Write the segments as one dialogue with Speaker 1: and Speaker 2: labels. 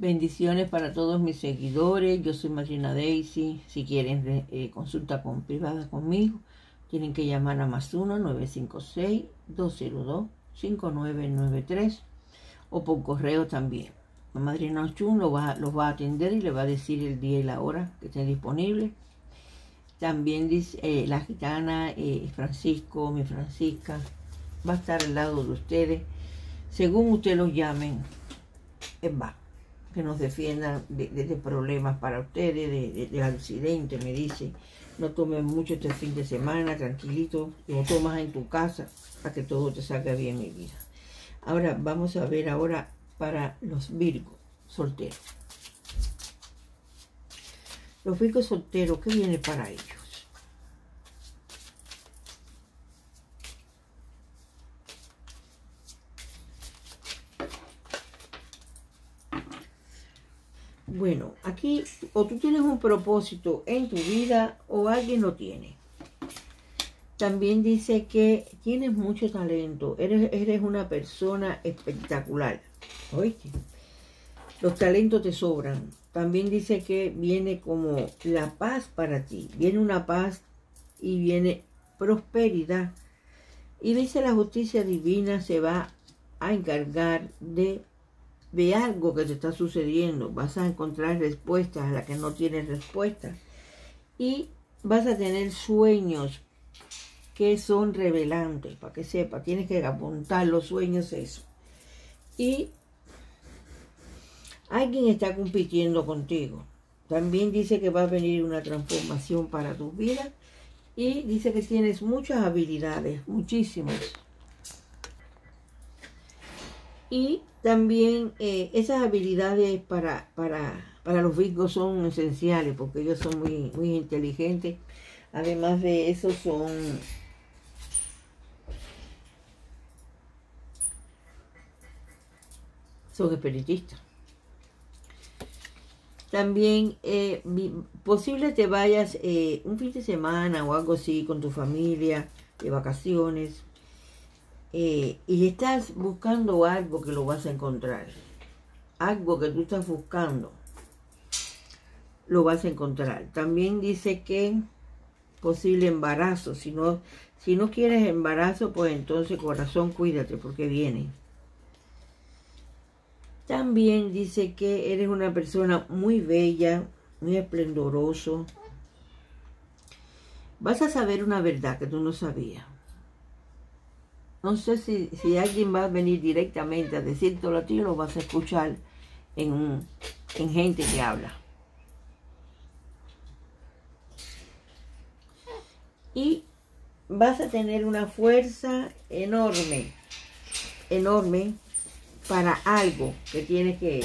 Speaker 1: Bendiciones para todos mis seguidores. Yo soy Marina Daisy. Si quieren eh, consulta con privada conmigo, tienen que llamar a más 1-956-202-5993 o por correo también. Madrina Chun los va, a atender y le va a decir el día y la hora que esté disponible. También dice eh, la gitana eh, Francisco, mi Francisca, va a estar al lado de ustedes. Según ustedes los llamen, va que nos defiendan de, problemas para ustedes, de, de, accidente, me dice. No tomes mucho este fin de semana, tranquilito, lo tomas en tu casa para que todo te salga bien, mi vida. Ahora vamos a ver ahora para los virgos solteros. Los virgos solteros, ¿qué viene para ellos? Bueno, aquí o tú tienes un propósito en tu vida o alguien lo tiene. También dice que tienes mucho talento, eres, eres una persona espectacular. Oíste, los talentos te sobran. También dice que viene como la paz para ti. Viene una paz y viene prosperidad. Y dice la justicia divina se va a encargar de de algo que te está sucediendo, vas a encontrar respuestas a las que no tienes respuestas y vas a tener sueños que son revelantes, para que sepa, tienes que apuntar los sueños eso. Y alguien está compitiendo contigo. También dice que va a venir una transformación para tu vida y dice que tienes muchas habilidades, muchísimas. Y también eh, esas habilidades para, para, para los virgos son esenciales porque ellos son muy, muy inteligentes. Además de eso son son espiritistas. También eh, posible te vayas eh, un fin de semana o algo así con tu familia, de vacaciones, eh, y estás buscando algo que lo vas a encontrar, algo que tú estás buscando, lo vas a encontrar. También dice que posible embarazo, si no, si no quieres embarazo, pues entonces corazón cuídate porque viene. También dice que eres una persona muy bella, muy esplendoroso. Vas a saber una verdad que tú no sabías. No sé si, alguien va a venir directamente a decírtelo a ti o lo vas a escuchar en, en gente que habla. Y vas a tener una fuerza enorme, enorme para algo que tienes que...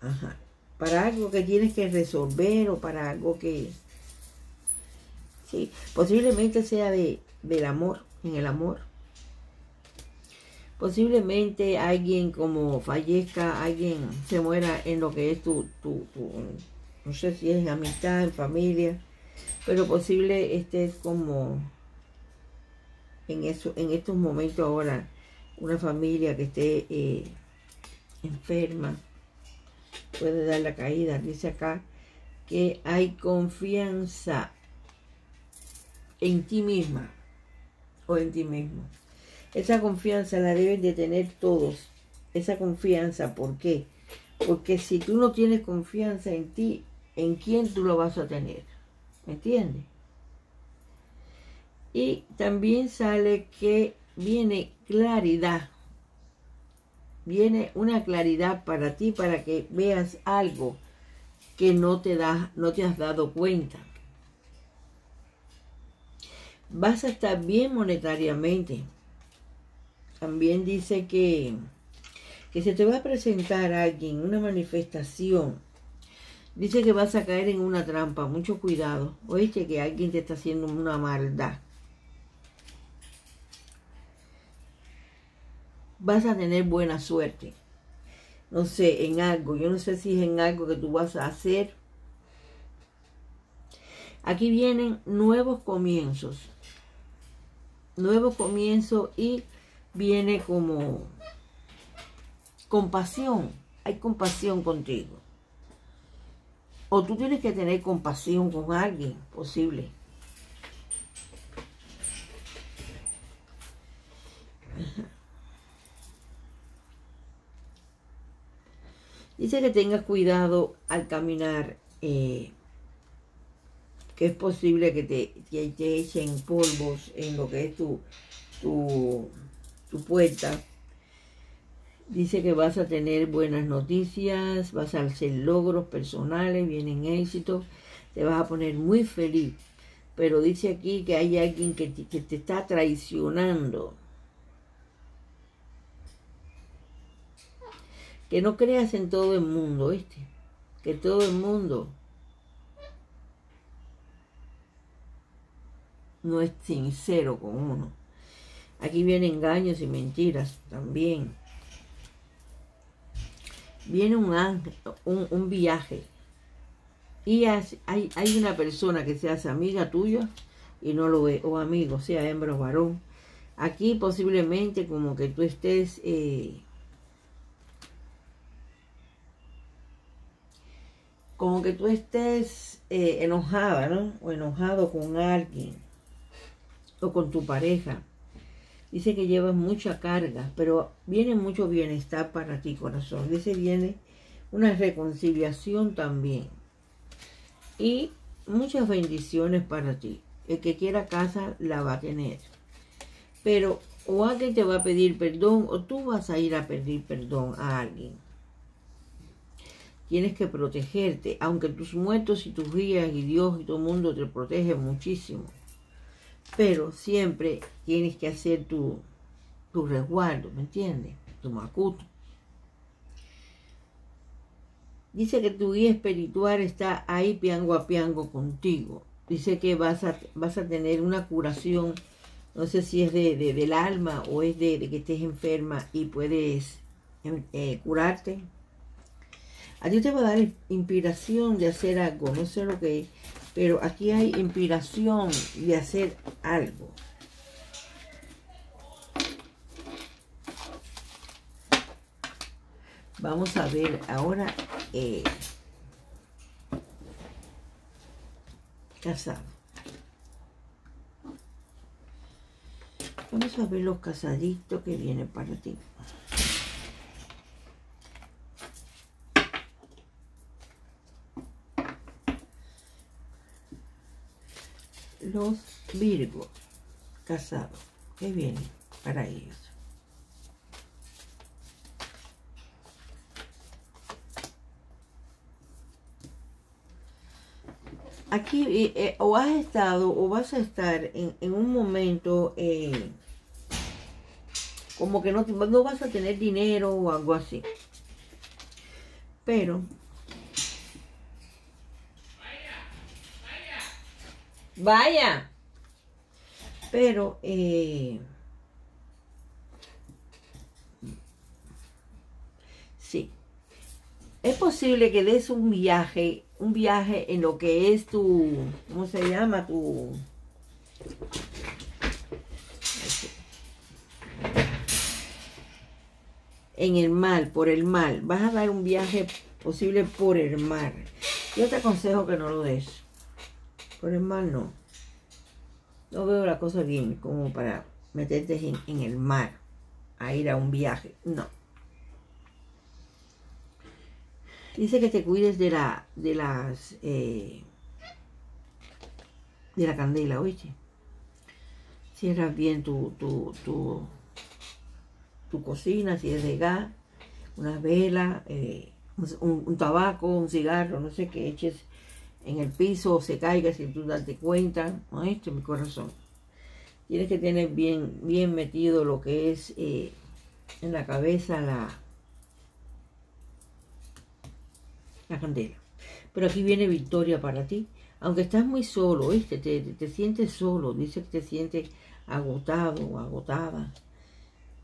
Speaker 1: Ajá, para algo que tienes que resolver o para algo que ¿sí? Posiblemente sea de, del amor, en el amor. Posiblemente alguien como fallezca, alguien se muera en lo que es tu, tu, no sé si es amistad, familia, pero posible estés como en, eso, en estos momentos ahora, una familia que esté eh, enferma, puede dar la caída. Dice acá que hay confianza en ti misma o en ti mismo. Esa confianza la deben de tener todos. Esa confianza, ¿por qué? Porque si tú no tienes confianza en ti, ¿en quién tú lo vas a tener? ¿Me entiendes? Y también sale que viene claridad. Viene una claridad para ti para que veas algo que no te, da, no te has dado cuenta vas a estar bien monetariamente. También dice que, que se te va a presentar alguien, una manifestación. Dice que vas a caer en una trampa, mucho cuidado. Oíste que alguien te está haciendo una maldad. Vas a tener buena suerte. No sé, en algo. Yo no sé si es en algo que tú vas a hacer. Aquí vienen nuevos comienzos nuevo comienzo y viene como compasión, hay compasión contigo. O tú tienes que tener compasión con alguien posible. Dice que tengas cuidado al caminar, eh, que es posible que te, te, echen polvos en lo que es tu, tu, tu puerta. Dice que vas a tener buenas noticias, vas a hacer logros personales, vienen éxitos, te vas a poner muy feliz. Pero dice aquí que hay alguien que que te está traicionando. Que no creas en todo el mundo, ¿viste? Que todo el mundo no es sincero con uno. Aquí vienen engaños y mentiras también. Viene un ángel, un, viaje. Y hay, hay una persona que se hace amiga tuya y no lo ve, o amigo, sea hembra o varón. Aquí posiblemente como que tú estés eh, como que tú estés eh, enojada, ¿no? O enojado con alguien o con tu pareja. Dice que llevas mucha carga, pero viene mucho bienestar para ti, corazón. Dice viene una reconciliación también. Y muchas bendiciones para ti. El que quiera casa la va a tener. Pero o alguien te va a pedir perdón o tú vas a ir a pedir perdón a alguien. Tienes que protegerte, aunque tus muertos y tus guías y Dios y todo el mundo te protegen muchísimo. Pero siempre tienes que hacer tu, tu resguardo, ¿me entiendes? Tu macuto. Dice que tu guía espiritual está ahí piango a piango contigo. Dice que vas a, vas a tener una curación, no sé si es de, del alma o es de, que estés enferma y puedes eh, curarte. A ti te va a dar inspiración de hacer algo, no sé lo que es, pero aquí hay inspiración de hacer algo. Vamos a ver ahora eh, casado. Vamos a ver los casaditos que vienen para ti. Los Virgo casados. ¿Qué viene para ellos? Aquí eh, eh, o has estado o vas a estar en, un momento eh, como que no, no vas a tener dinero o algo así. Pero Vaya. Pero, eh, sí. Es posible que des un viaje, un viaje en lo que es tu, ¿cómo se llama? Tu... En el mar, por el mar. Vas a dar un viaje posible por el mar. Yo te aconsejo que no lo des. Por el mar no. No veo la cosa bien como para meterte en, el mar a ir a un viaje. No. Dice que te cuides de la de las eh, de la candela, oye. Cierras bien tu, tu, tu, cocina, si es de gas, una vela, eh, un, tabaco, un cigarro, no sé qué eches en el piso se caiga sin tú darte cuenta. Maestro, mi corazón. Tienes que tener bien, bien metido lo que es eh, en la cabeza la, la candela. Pero aquí viene victoria para ti. Aunque estás muy solo, ¿viste? Te, te, sientes solo. Dice que te sientes agotado o agotada.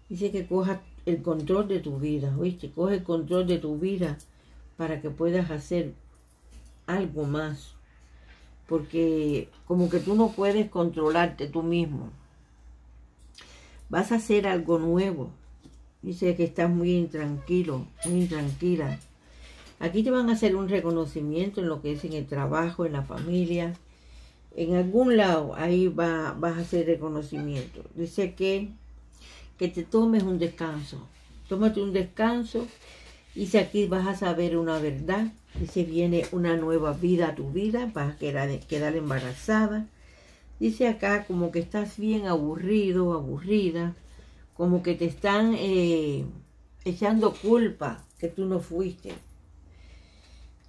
Speaker 1: Dice que cojas el control de tu vida, ¿viste? Coge el control de tu vida para que puedas hacer algo más. Porque como que tú no puedes controlarte tú mismo. Vas a hacer algo nuevo. Dice que estás muy intranquilo, muy intranquila. Aquí te van a hacer un reconocimiento en lo que es en el trabajo, en la familia. En algún lado ahí va, vas a hacer reconocimiento. Dice que, que te tomes un descanso. Tómate un descanso. Dice aquí vas a saber una verdad. Dice viene una nueva vida a tu vida. Vas a quedar, quedar embarazada. Dice acá como que estás bien aburrido, aburrida. Como que te están eh, echando culpa que tú no fuiste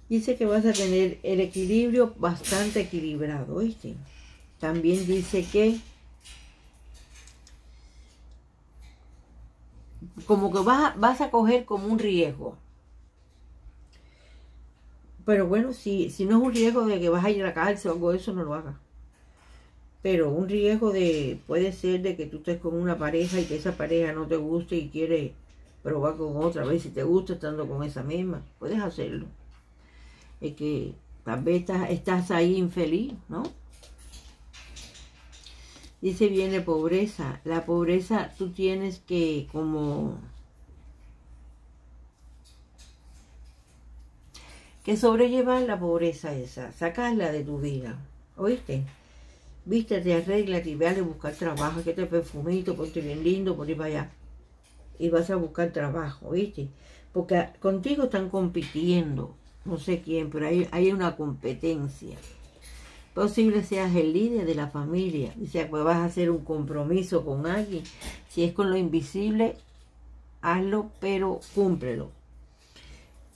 Speaker 1: dice que vas a tener el equilibrio bastante equilibrado, ¿viste? También dice que como que vas, vas a coger como un riesgo. Pero bueno, si, si no es un riesgo de que vas a ir a la cárcel o algo eso, no lo hagas. Pero un riesgo de, puede ser de que tú estés con una pareja y que esa pareja no te guste y quiere probar con otra vez. Si te gusta estando con esa misma, puedes hacerlo es que tal vez estás, ahí infeliz, ¿no? Dice viene pobreza. La pobreza tú tienes que como... Que sobrellevar la pobreza esa, sacarla de tu vida, ¿oíste? Vístete, arréglate y ve a buscar trabajo, que te perfumito, ponte bien lindo, por ir para allá. Y vas a buscar trabajo, ¿oíste? Porque contigo están compitiendo no sé quién, pero hay, hay una competencia. Posible seas el líder de la familia, dice, pues vas a hacer un compromiso con alguien. Si es con lo invisible, hazlo, pero cúmplelo.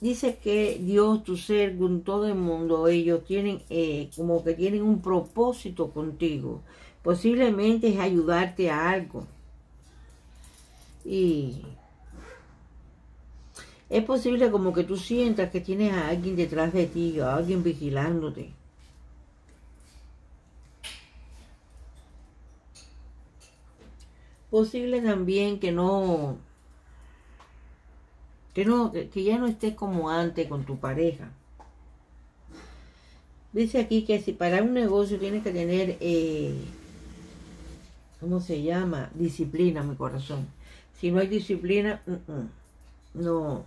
Speaker 1: Dice que Dios, tu ser, con todo el mundo, ellos tienen eh, como que tienen un propósito contigo. Posiblemente es ayudarte a algo. Y es posible como que tú sientas que tienes a alguien detrás de ti a alguien vigilándote. Posible también que no, que no, que ya no estés como antes con tu pareja. Dice aquí que si para un negocio tienes que tener, eh, ¿cómo se llama? Disciplina, mi corazón. Si no hay disciplina, no,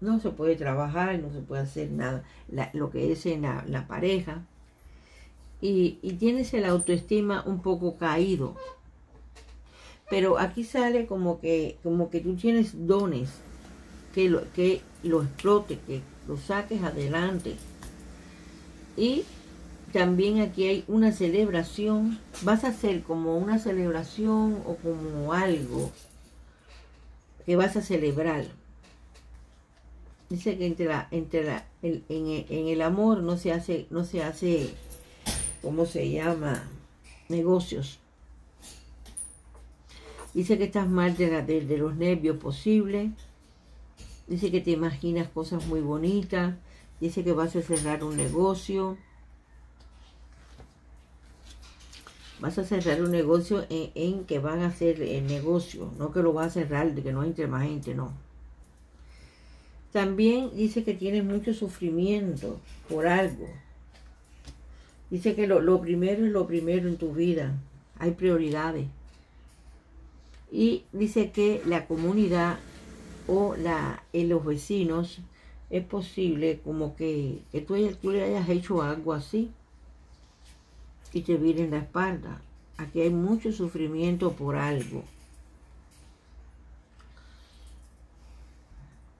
Speaker 1: No se puede trabajar, no se puede hacer nada, lo que es en la, pareja. Y, tienes el autoestima un poco caído. Pero aquí sale como que, como que tú tienes dones, que lo, que lo explotes, que lo saques adelante. Y también aquí hay una celebración, vas a hacer como una celebración o como algo que vas a celebrar. Dice que entre la, entre la, en, el amor no se hace, no se hace, ¿cómo se llama? Negocios. Dice que estás mal de, de, los nervios posible. Dice que te imaginas cosas muy bonitas. Dice que vas a cerrar un negocio. Vas a cerrar un negocio en, en que van a hacer el negocio. No que lo vas a cerrar de que no entre más gente, no. También dice que tienes mucho sufrimiento por algo. Dice que lo, primero es lo primero en tu vida. Hay prioridades. Y dice que la comunidad o la, en los vecinos es posible como que, que tú, tú, le hayas hecho algo así y te viene la espalda. Aquí hay mucho sufrimiento por algo.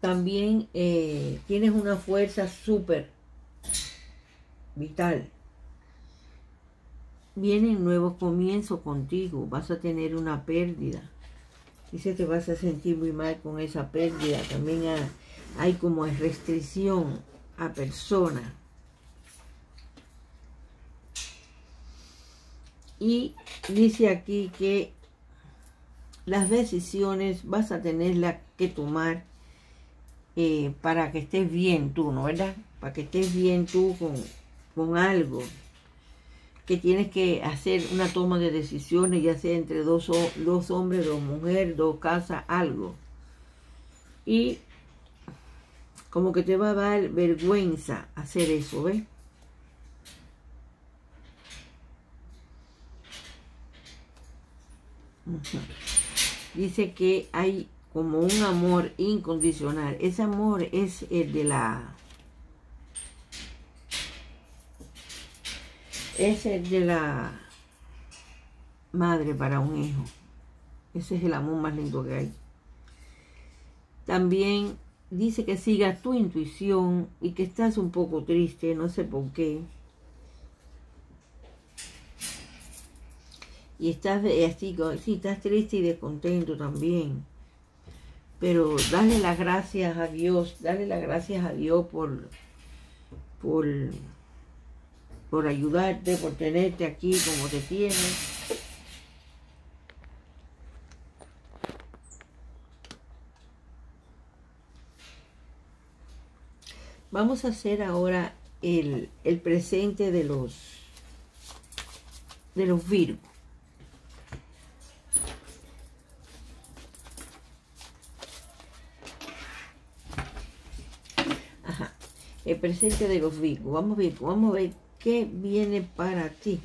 Speaker 1: también eh, tienes una fuerza súper vital. Vienen nuevos comienzos contigo, vas a tener una pérdida. Dice que vas a sentir muy mal con esa pérdida. También hay como restricción a personas. Y dice aquí que las decisiones vas a tenerlas que tomar eh, para que estés bien tú, ¿no verdad? Para que estés bien tú con, con algo que tienes que hacer una toma de decisiones, ya sea entre dos, dos hombres, dos mujeres, dos casas, algo. Y como que te va a dar vergüenza hacer eso, ¿ves? Dice que hay como un amor incondicional. Ese amor es el de la... Es el de la madre para un hijo. Ese es el amor más lindo que hay. También dice que sigas tu intuición y que estás un poco triste, no sé por qué. Y estás así, sí, estás triste y descontento también. Pero dale las gracias a Dios, dale las gracias a Dios por, por, por ayudarte, por tenerte aquí como te tienes. Vamos a hacer ahora el, presente de los de los virgos. Ajá. El presente de los virgos. Vamos a ver, vamos a ver qué viene para ti.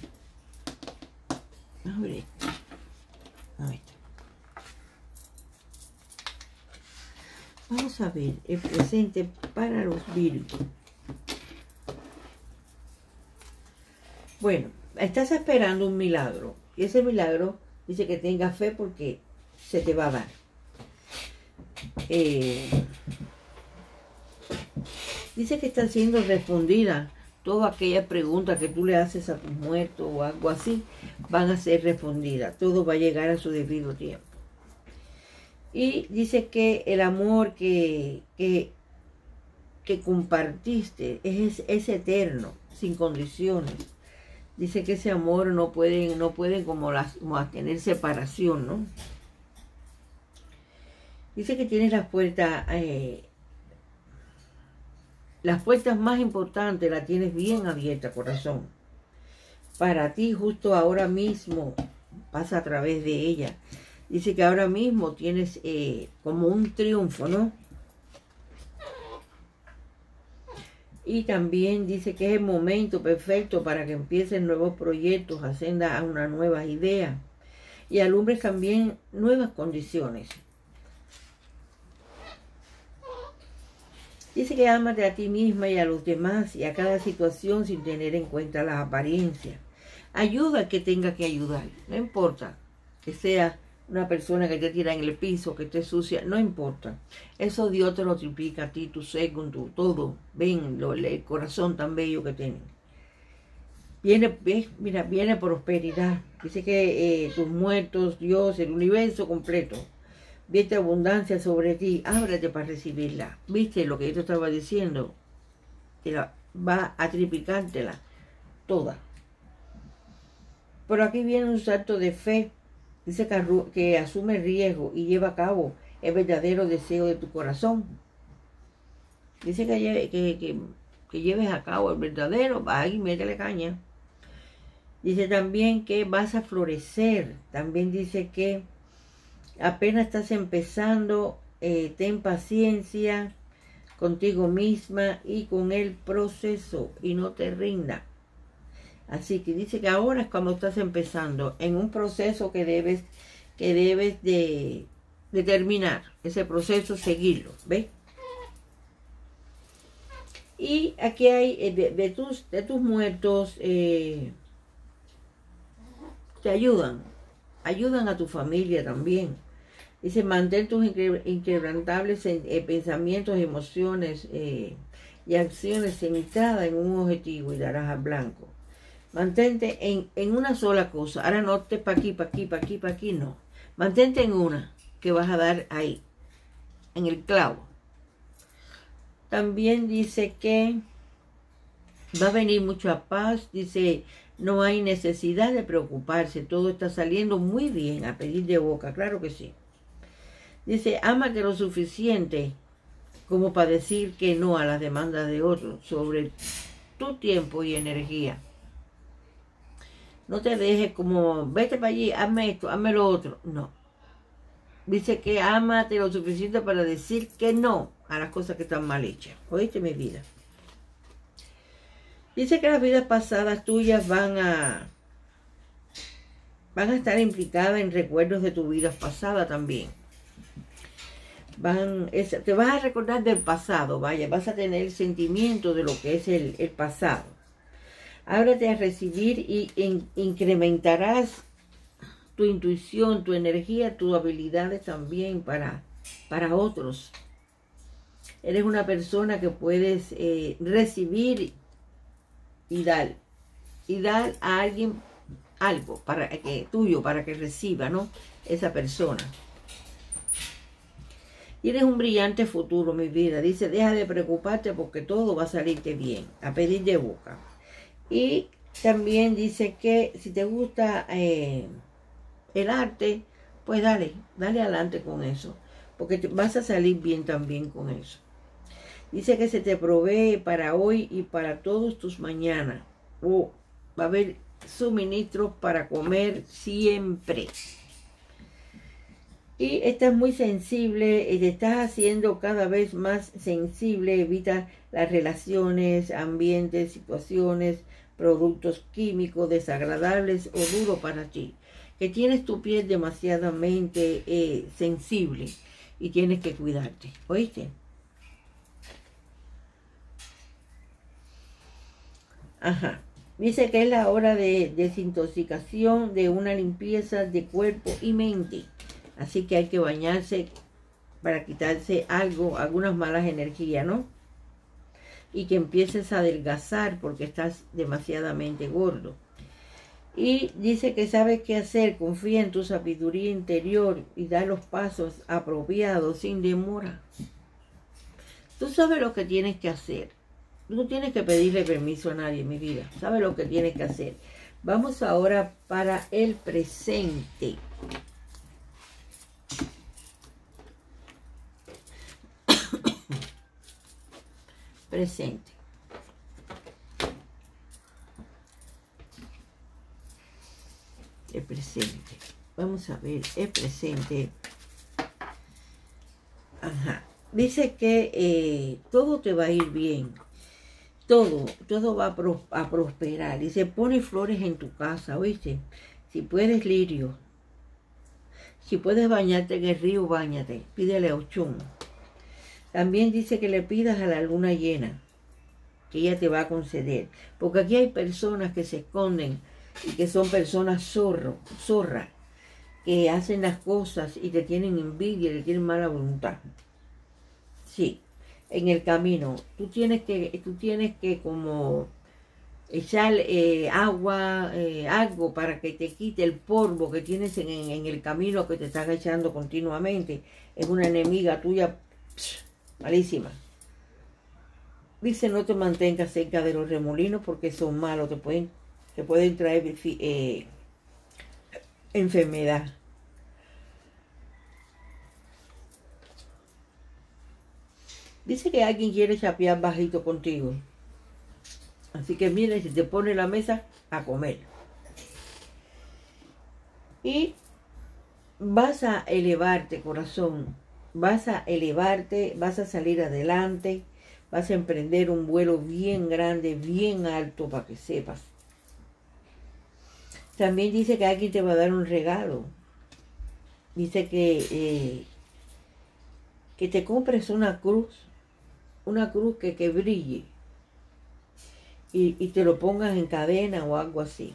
Speaker 1: A ver. A ver. Vamos a ver el presente para los Virgos. Bueno, estás esperando un milagro. Y ese milagro dice que tenga fe porque se te va a dar. Eh, dice que está siendo respondida todas aquellas preguntas que tú le haces a tus muertos o algo así, van a ser respondidas. Todo va a llegar a su debido tiempo. Y dice que el amor que, que, compartiste es, es, eterno, sin condiciones. Dice que ese amor no puede no pueden como, las, tener separación, ¿no? Dice que tienes las puertas, eh, las puertas más importantes las tienes bien abiertas, corazón. Para ti justo ahora mismo pasa a través de ella dice que ahora mismo tienes eh, como un triunfo, ¿no? Y también dice que es el momento perfecto para que empiecen nuevos proyectos, ascenda a una nueva idea y alumbres también nuevas condiciones. Dice que amate a ti misma y a los demás y a cada situación sin tener en cuenta las apariencias. Ayuda a que tenga que ayudar, no importa que sea una persona que te tira en el piso, que esté sucia, no importa. Eso Dios te lo triplica a ti, tu segundo, todo. Ven, el corazón tan bello que tienen. Viene, mira, viene prosperidad. Dice que eh, tus muertos, Dios, el universo completo, viene abundancia sobre ti. Ábrete para recibirla. ¿Viste lo que yo te estaba diciendo? Te la, va a triplicártela toda. Pero aquí viene un salto de fe Dice que, asume riesgo y lleva a cabo el verdadero deseo de tu corazón. Dice que, que, lleves a cabo el verdadero, va y métele caña. Dice también que vas a florecer. También dice que apenas estás empezando, eh, ten paciencia contigo misma y con el proceso y no te rinda. Así que dice que ahora es cuando estás empezando en un proceso que debes, que debes de, terminar. Ese proceso, seguirlo. ¿Ves? Y aquí hay eh, de, tus, de tus muertos, eh, te ayudan, ayudan a tu familia también. Dice, mantén tus inquebrantables eh, pensamientos, emociones y acciones centradas en un objetivo y darás al blanco. Mantente en, una sola cosa. Ahora no te para aquí, para aquí, para aquí, para aquí, no. Mantente en una que vas a dar ahí, en el clavo. También dice que va a venir mucha paz. Dice, no hay necesidad de preocuparse. Todo está saliendo muy bien a pedir de boca. Claro que sí. Dice, ámate lo suficiente como para decir que no a las demandas de otros sobre tu tiempo y energía. No te dejes como, vete para allí, hazme esto, hazme lo otro. No. Dice que amate lo suficiente para decir que no a las cosas que están mal hechas. Oíste mi vida. Dice que las vidas pasadas tuyas van a van a estar implicadas en recuerdos de tu vida pasada también. Te vas a recordar del pasado, vaya, vas a tener el sentimiento de lo que es el, pasado. Ábrete a recibir y incrementarás tu intuición, tu energía, tus habilidades también para, para otros. Eres una persona que puedes eh, recibir y dar. Y dar a alguien algo para que, tuyo, para que reciba, ¿no? Esa persona. Tienes un brillante futuro, mi vida. Dice, deja de preocuparte porque todo va a salirte bien. A pedir de boca. Y también dice que si te gusta eh, el arte, pues dale, dale adelante con eso. Porque vas a salir bien también con eso. Dice que se te provee para hoy y para todos tus mañanas. Oh, va a haber suministros para comer siempre. Y estás muy sensible, y te estás haciendo cada vez más sensible, evita las relaciones, ambientes, situaciones, productos químicos desagradables o duros para ti. Que tienes tu piel demasiadamente eh, sensible y tienes que cuidarte. ¿Oíste? Ajá. Dice que es la hora de desintoxicación, de una limpieza de cuerpo y mente. Así que hay que bañarse para quitarse algo, algunas malas energías, ¿no? Y que empieces a adelgazar porque estás demasiadamente gordo. Y dice que sabes qué hacer, confía en tu sabiduría interior y da los pasos apropiados sin demora. Tú sabes lo que tienes que hacer. No tienes que pedirle permiso a nadie, mi vida. Sabe lo que tienes que hacer. Vamos ahora para el presente. Presente. El presente. Vamos a ver, el presente. Dice que eh, todo te va a ir bien todo, todo va a, prosperar. Y se pone flores en tu casa, ¿oíste? Si puedes lirio, si puedes bañarte en el río, bañate. Pídele a Ochun. También dice que le pidas a la luna llena, que ella te va a conceder. Porque aquí hay personas que se esconden y que son personas zorro, zorras, que hacen las cosas y te tienen envidia, y te tienen mala voluntad. Sí, en el camino. Tú tienes que, tú tienes que como echar eh, agua, eh, algo para que te quite el polvo que tienes en, el camino que te están echando continuamente. Es una enemiga tuya malísima. Dice no te mantengas cerca de los remolinos porque son malos, te pueden, te pueden traer eh, enfermedad. Dice que alguien quiere chapear bajito contigo. Así que mire, si te pone la mesa a comer. Y vas a elevarte, corazón. Vas a elevarte, vas a salir adelante. Vas a emprender un vuelo bien grande, bien alto para que sepas. También dice que alguien te va a dar un regalo. Dice que, eh, que te compres una cruz una cruz que, que brille y, te lo pongas en cadena o algo así.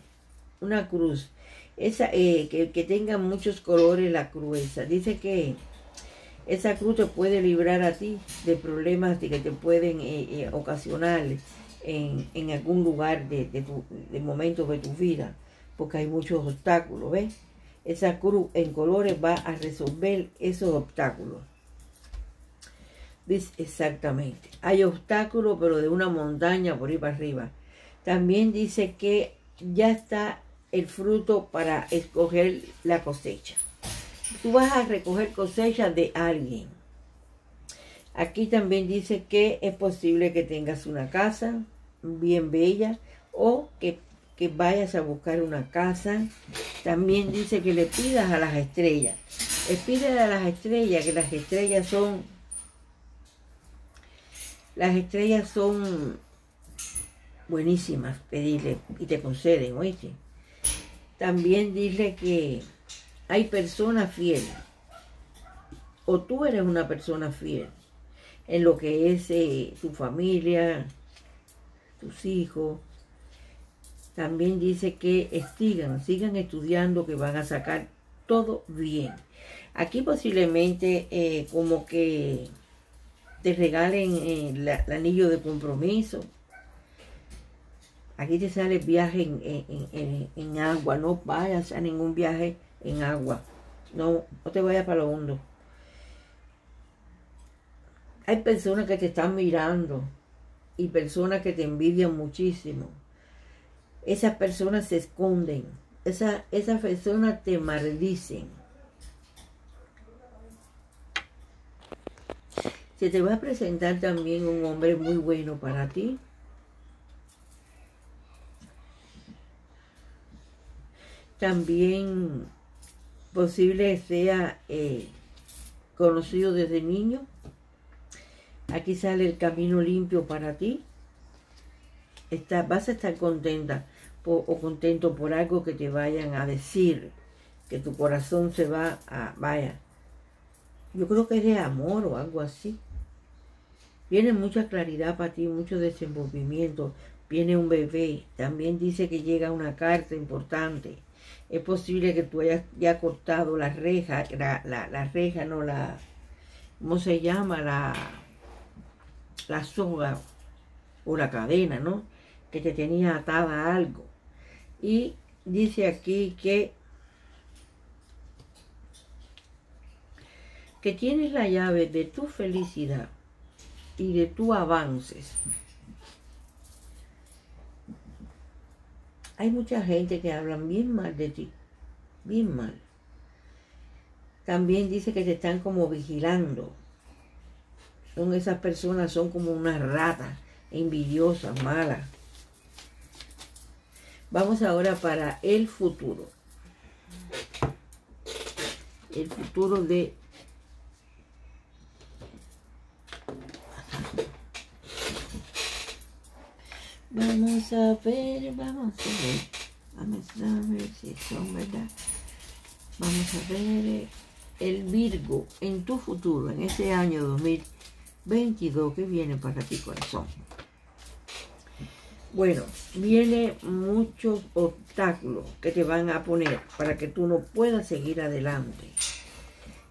Speaker 1: Una cruz. Esa, eh, que, que, tenga muchos colores la cruz Dice que esa cruz te puede librar a ti de problemas que te pueden eh, eh, ocasionar en, en, algún lugar de, de, tu, de momentos de tu vida. Porque hay muchos obstáculos, ¿ves? Esa cruz en colores va a resolver esos obstáculos. Dice exactamente. Hay obstáculos, pero de una montaña por ahí para arriba. También dice que ya está el fruto para escoger la cosecha. Tú vas a recoger cosecha de alguien. Aquí también dice que es posible que tengas una casa bien bella o que, que vayas a buscar una casa. También dice que le pidas a las estrellas. Le pides a las estrellas, que las estrellas son las estrellas son buenísimas, pedirle y te conceden, oíste. También dile que hay personas fieles. O tú eres una persona fiel en lo que es eh, tu familia, tus hijos. También dice que sigan, sigan estudiando, que van a sacar todo bien. Aquí posiblemente eh, como que te regalen eh, el anillo de compromiso. Aquí te sale viaje en, agua. No vayas a ningún viaje en agua. No, no te vayas para lo hondo. Hay personas que te están mirando y personas que te envidian muchísimo. Esas personas se esconden. Esa, esas personas te maldicen. Se te va a presentar también un hombre muy bueno para ti. También posible sea eh, conocido desde niño Aquí sale el camino limpio para ti. vas a estar contenta o contento por algo que te vayan a decir, que tu corazón se va a, vaya, yo creo que es de amor o algo así. Viene mucha claridad para ti, mucho desenvolvimiento. Viene un bebé. También dice que llega una carta importante. Es posible que tú hayas ya cortado la reja, la, la, reja, no la, ¿cómo se llama? La, la soga o la cadena, ¿no? Que te tenía atada algo. Y dice aquí que, que tienes la llave de tu felicidad y de tu avances. Hay mucha gente que hablan bien mal de ti, bien mal. También dice que te están como vigilando, son esas personas, son como unas ratas envidiosas, malas. Vamos ahora para el futuro. El futuro de Vamos a ver, vamos a ver. Vamos a ver si son verdad. Vamos a ver el Virgo en tu futuro, en este año 2020. 22 que viene para ti corazón. Bueno, viene muchos obstáculos que te van a poner para que tú no puedas seguir adelante.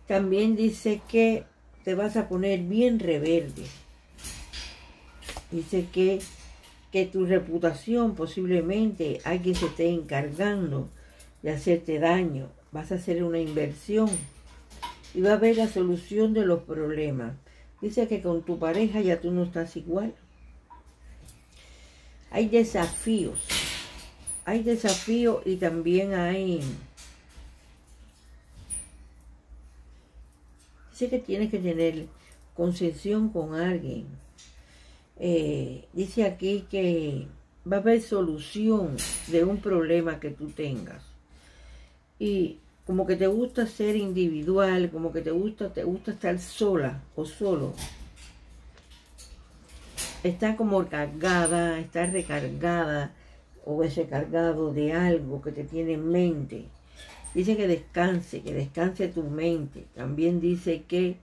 Speaker 1: También dice que te vas a poner bien rebelde. Dice que, que tu reputación posiblemente alguien se esté encargando de hacerte daño. Vas a hacer una inversión y va a ver la solución de los problemas. Dice que con tu pareja ya tú no estás igual. Hay desafíos. Hay desafíos y también hay... Dice que tienes que tener concesión con alguien. Eh, dice aquí que va a haber solución de un problema que tú tengas. Y como que te gusta ser individual, como que te gusta, te gusta estar sola o solo. Está como cargada, está recargada o es recargado de algo que te tiene en mente. Dice que descanse, que descanse tu mente. También dice que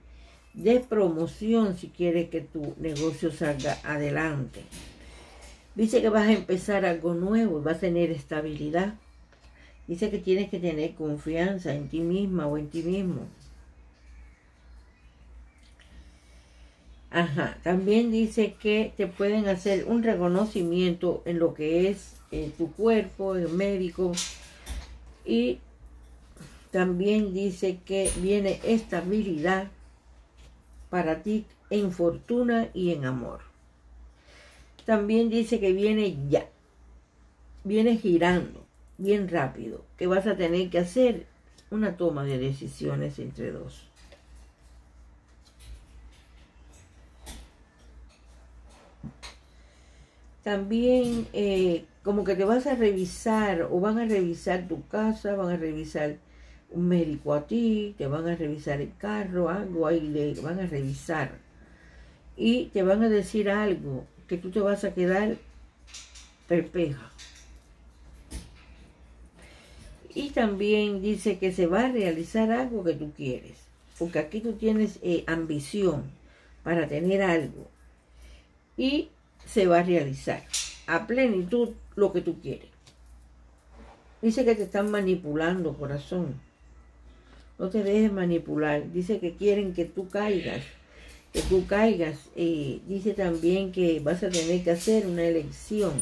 Speaker 1: de promoción si quieres que tu negocio salga adelante. Dice que vas a empezar algo nuevo, vas a tener estabilidad. Dice que tienes que tener confianza en ti misma o en ti mismo. Ajá, también dice que te pueden hacer un reconocimiento en lo que es tu cuerpo, el médico. Y también dice que viene estabilidad para ti en fortuna y en amor. También dice que viene ya, viene girando bien rápido, que vas a tener que hacer una toma de decisiones entre dos. También eh, como que te vas a revisar o van a revisar tu casa, van a revisar un médico a ti, te van a revisar el carro, algo ahí, le van a revisar. Y te van a decir algo que tú te vas a quedar perpleja y también dice que se va a realizar algo que tú quieres. Porque aquí tú tienes eh, ambición para tener algo. Y se va a realizar a plenitud lo que tú quieres. Dice que te están manipulando, corazón. No te dejes manipular. Dice que quieren que tú caigas. Que tú caigas. Eh, dice también que vas a tener que hacer una elección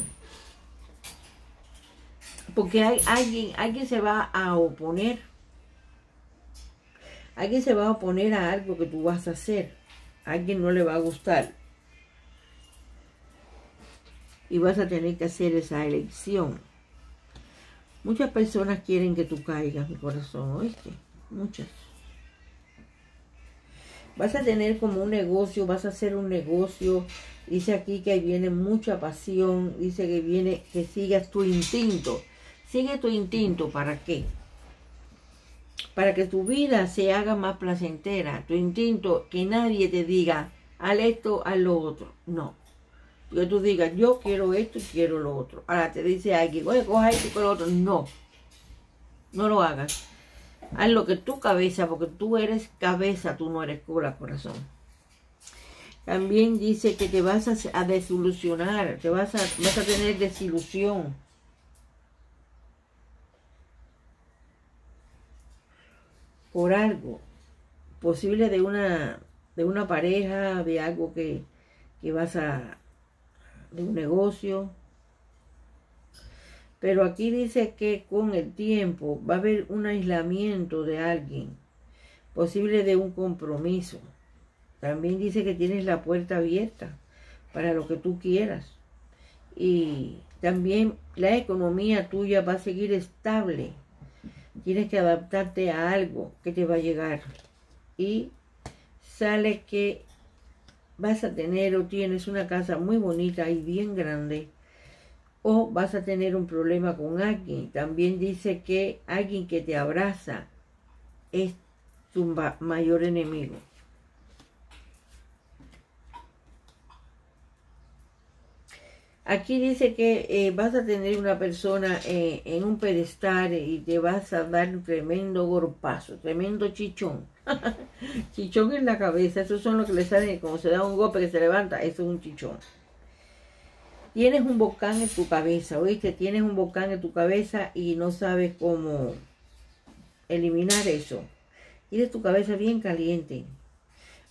Speaker 1: porque hay alguien, alguien se va a oponer. Alguien se va a oponer a algo que tú vas a hacer. Alguien no le va a gustar. Y vas a tener que hacer esa elección. Muchas personas quieren que tú caigas, mi corazón, ¿oíste? Muchas. Vas a tener como un negocio, vas a hacer un negocio. Dice aquí que viene mucha pasión, dice que viene que sigas tu instinto. Sigue tu instinto, ¿para qué? Para que tu vida se haga más placentera. Tu instinto, que nadie te diga, al esto, al lo otro. No. Que tú digas, yo quiero esto y quiero lo otro. Ahora te dice alguien, oye, coja esto y lo otro. No. No lo hagas. Haz lo que tu cabeza, porque tú eres cabeza, tú no eres cola, corazón. También dice que te vas a, desilusionar, te vas a, vas a tener desilusión por algo, posible de una, de una pareja, de algo que, que vas a, de un negocio. Pero aquí dice que con el tiempo va a haber un aislamiento de alguien, posible de un compromiso. También dice que tienes la puerta abierta para lo que tú quieras. Y también la economía tuya va a seguir estable Tienes que adaptarte a algo que te va a llegar. Y sale que vas a tener o tienes una casa muy bonita y bien grande. O vas a tener un problema con alguien. También dice que alguien que te abraza es tu mayor enemigo. Aquí dice que eh, vas a tener una persona eh, en un pedestal y te vas a dar un tremendo golpazo, tremendo chichón. chichón en la cabeza, esos son los que le salen como se da un golpe que se levanta, eso es un chichón. Tienes un volcán en tu cabeza, ¿oíste? Tienes un volcán en tu cabeza y no sabes cómo eliminar eso. Tienes tu cabeza bien caliente.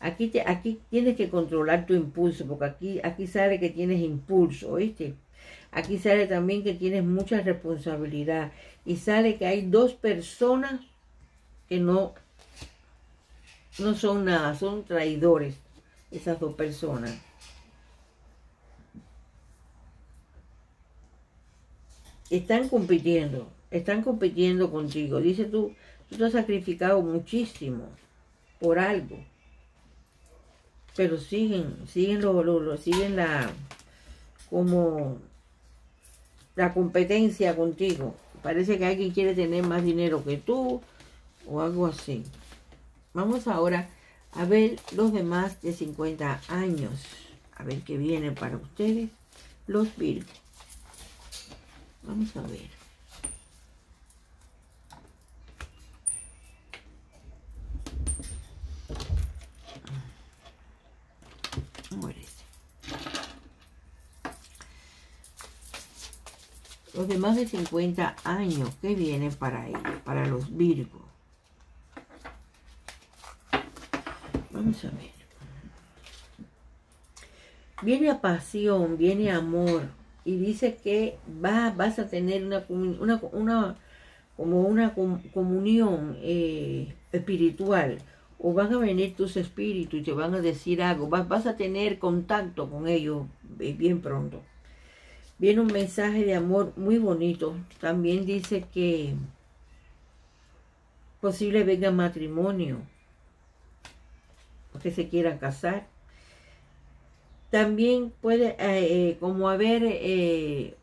Speaker 1: Aquí, te, aquí tienes que controlar tu impulso, porque aquí, aquí sale que tienes impulso, ¿oíste? Aquí sale también que tienes mucha responsabilidad. Y sale que hay dos personas que no, no son nada, son traidores, esas dos personas. Están compitiendo, están compitiendo contigo. Dice tú, tú te has sacrificado muchísimo por algo pero siguen, siguen lo, lo, siguen la como la competencia contigo. Parece que alguien quiere tener más dinero que tú o algo así. Vamos ahora a ver los demás de 50 años. A ver qué viene para ustedes. Los Virgos. Vamos a ver. Los de más de 50 años que vienen para ellos, para los Virgos. Vamos a ver. Viene pasión, viene amor. Y dice que va, vas a tener una, una, una como una comunión eh, espiritual o van a venir tus espíritus y te van a decir algo, vas, vas a tener contacto con ellos bien pronto. Viene un mensaje de amor muy bonito. También dice que posible venga matrimonio, porque se quieran casar. También puede eh, eh, como haber, eh,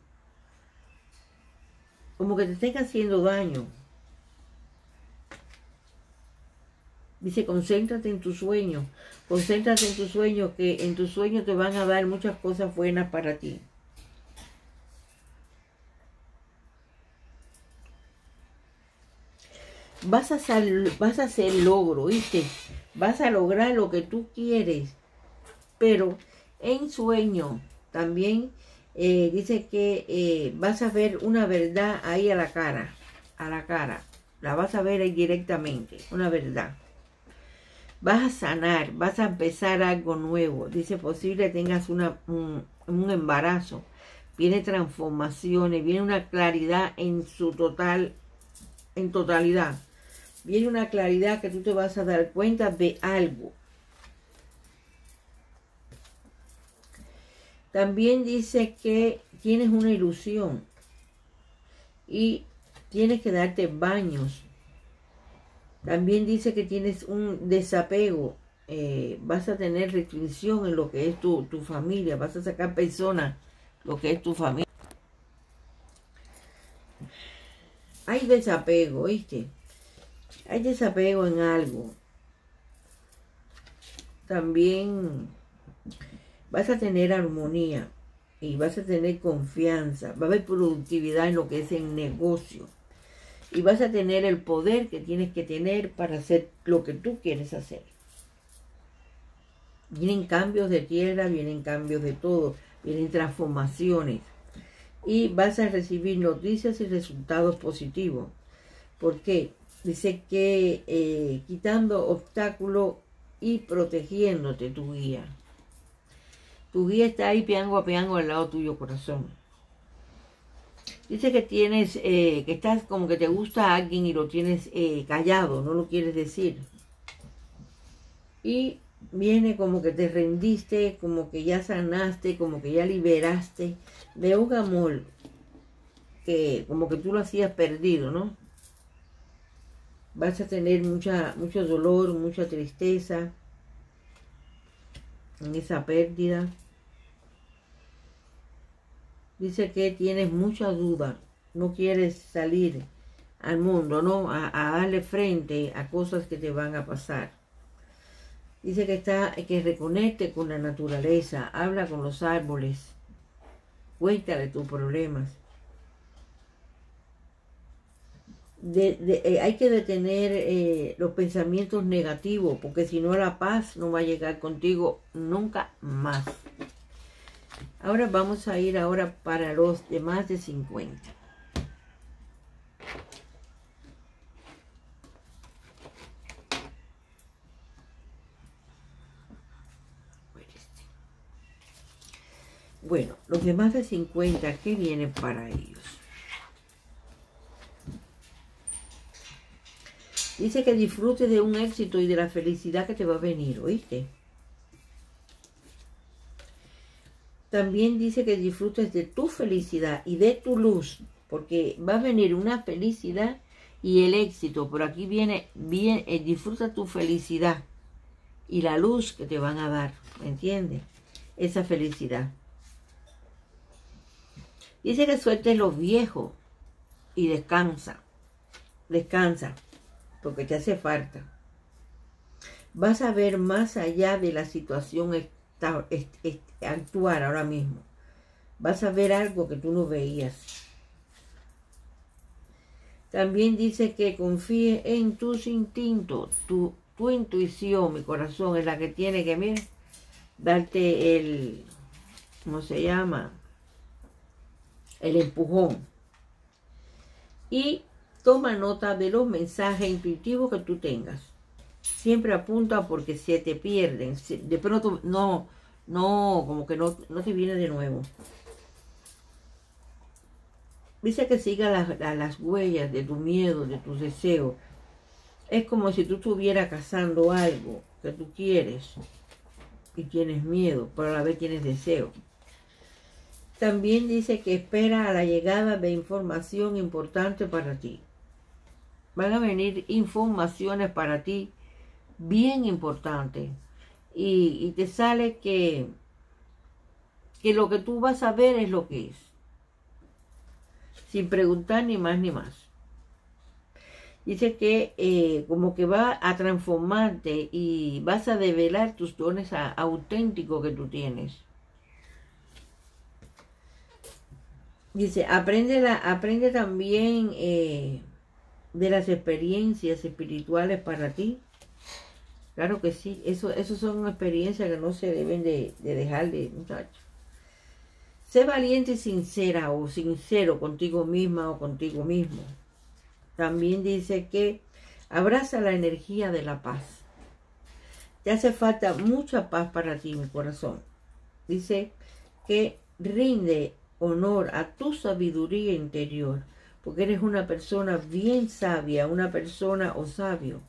Speaker 1: como que te estén haciendo daño. Dice, concéntrate en tu sueño. Concéntrate en tu sueño, que en tu sueño te van a dar muchas cosas buenas para ti. vas a, vas a hacer logro, ¿viste? Vas a lograr lo que tú quieres. Pero en sueño también eh, dice que eh, vas a ver una verdad ahí a la cara, a la cara. La vas a ver ahí directamente, una verdad. Vas a sanar, vas a empezar algo nuevo. Dice, posible tengas una, un, un embarazo. Viene transformaciones, viene una claridad en su total, en totalidad. Viene una claridad que tú te vas a dar cuenta de algo. También dice que tienes una ilusión y tienes que darte baños. También dice que tienes un desapego. Eh, vas a tener restricción en lo que es tu, tu familia. Vas a sacar personas lo que es tu familia. Hay desapego, ¿viste? Hay desapego en algo. También vas a tener armonía y vas a tener confianza, va a haber productividad en lo que es el negocio y vas a tener el poder que tienes que tener para hacer lo que tú quieres hacer. Vienen cambios de tierra, vienen cambios de todo, vienen transformaciones y vas a recibir noticias y resultados positivos. ¿Por qué? Dice que eh, quitando obstáculos y protegiéndote tu guía. Tu guía está ahí piango a piango al lado tuyo, corazón. Dice que tienes, eh, que estás como que te gusta a alguien y lo tienes eh, callado, no lo quieres decir. Y viene como que te rendiste, como que ya sanaste, como que ya liberaste de un amor que como que tú lo hacías perdido, ¿no? Vas a tener mucha, mucho dolor, mucha tristeza en esa pérdida. Dice que tienes mucha duda, no quieres salir al mundo, ¿no? A, darle frente a cosas que te van a pasar. Dice que está, que reconecte con la naturaleza, habla con los árboles, cuéntale tus problemas. Eh, hay que detener eh, los pensamientos negativos, porque si no la paz no va a llegar contigo nunca más. Ahora vamos a ir ahora para los de más de 50. Bueno, los de más de 50, ¿qué vienen para ellos? Dice que disfrutes de un éxito y de la felicidad que te va a venir, ¿oíste? También dice que disfrutes de tu felicidad y de tu luz, porque va a venir una felicidad y el éxito. Por aquí viene, bien, eh, disfruta tu felicidad y la luz que te van a dar, ¿me entiendes? Esa felicidad. Dice que sueltes lo viejo y descansa, descansa, porque te hace falta. Vas a ver más allá de la situación actuar ahora mismo. Vas a ver algo que tú no veías. También dice que confíe en tus instintos, tu, tu intuición, mi corazón, es la que tiene que, darte el, ¿cómo se llama? El empujón. Y toma nota de los mensajes intuitivos que tú tengas. Siempre apunta porque se te pierden. De pronto no, no, como que no, no te viene de nuevo. Dice que siga las, las huellas de tu miedo, de tus deseos. Es como si tú estuvieras cazando algo que tú quieres y tienes miedo, pero a la vez tienes deseo. También dice que espera a la llegada de información importante para ti. Van a venir informaciones para ti bien importantes y, te sale que, que lo que tú vas a ver es lo que es. Sin preguntar ni más ni más. Dice que eh, como que va a transformarte y vas a develar tus dones auténticos que tú tienes. Dice, aprende, la, aprende también eh, de las experiencias espirituales para ti. Claro que sí, eso, eso son experiencias que no se deben de, de dejar de, muchachos. Sé valiente y sincera o sincero contigo misma o contigo mismo. También dice que abraza la energía de la paz. Te hace falta mucha paz para ti, mi corazón. Dice que rinde honor a tu sabiduría interior, porque eres una persona bien sabia, una persona o sabio.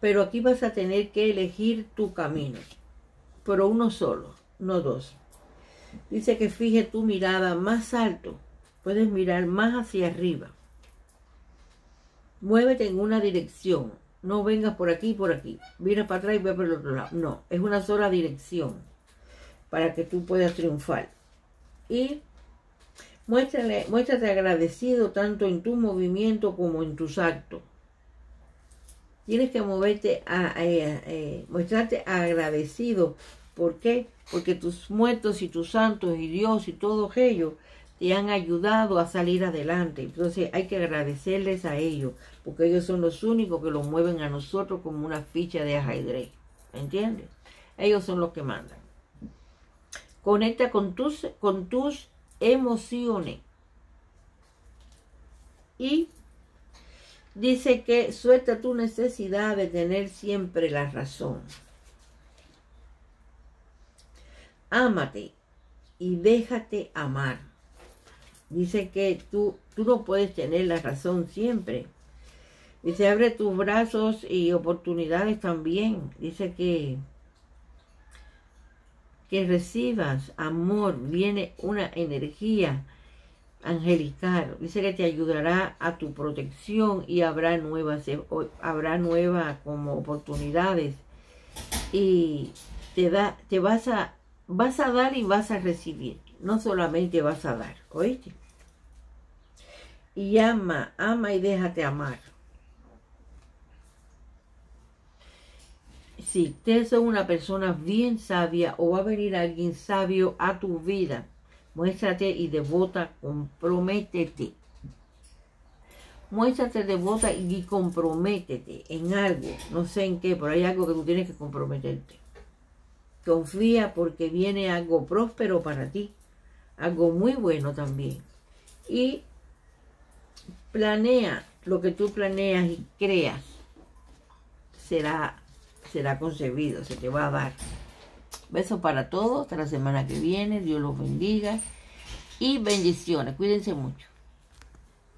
Speaker 1: Pero aquí vas a tener que elegir tu camino, pero uno solo, no dos. Dice que fije tu mirada más alto, puedes mirar más hacia arriba. Muévete en una dirección, no vengas por aquí y por aquí. Mira para atrás y ve por el otro lado. No, es una sola dirección para que tú puedas triunfar. Y muéstrale, muéstrate agradecido tanto en tu movimiento como en tus actos. Tienes que moverte a, eh, mostrarte agradecido. ¿Por qué? Porque tus muertos y tus santos y Dios y todos ellos te han ayudado a salir adelante. Entonces hay que agradecerles a ellos, porque ellos son los únicos que lo mueven a nosotros como una ficha de ajedrez. ¿Entiendes? Ellos son los que mandan. Conecta con tus, con tus emociones. Y dice que suelta tu necesidad de tener siempre la razón. Ámate y déjate amar. Dice que tú, tú no puedes tener la razón siempre. Dice, abre tus brazos y oportunidades también. Dice que que recibas amor, viene una energía angelical. Dice que te ayudará a tu protección y habrá nuevas, eh, habrá nuevas como oportunidades. Y te da, te vas a, vas a dar y vas a recibir. No solamente vas a dar, ¿oíste? Y ama, ama y déjate amar. si usted es una persona bien sabia o va a venir alguien sabio a tu vida, muéstrate y devota, comprométete. Muéstrate devota y comprométete en algo, no sé en qué, pero hay algo que tú tienes que comprometerte. Confía porque viene algo próspero para ti, algo muy bueno también. Y planea lo que tú planeas y creas será será concebido, se te va a dar. Besos para todos, hasta la semana que viene, Dios los bendiga y bendiciones, cuídense mucho.